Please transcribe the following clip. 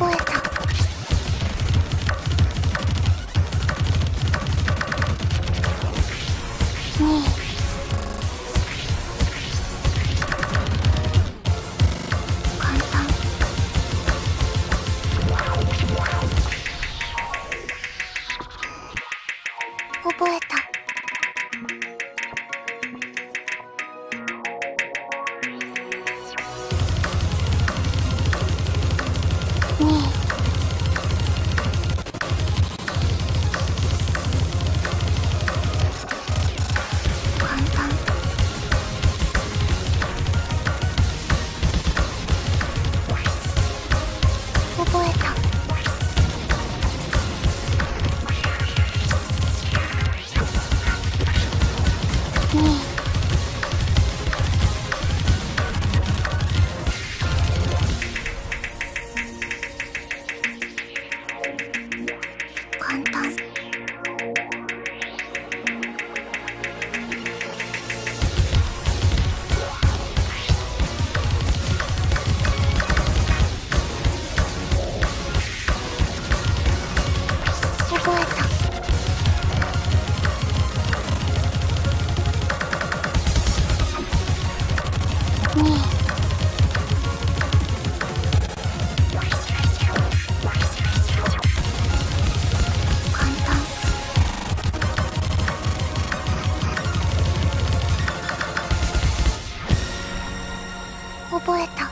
覚え Whoa. 覚えた。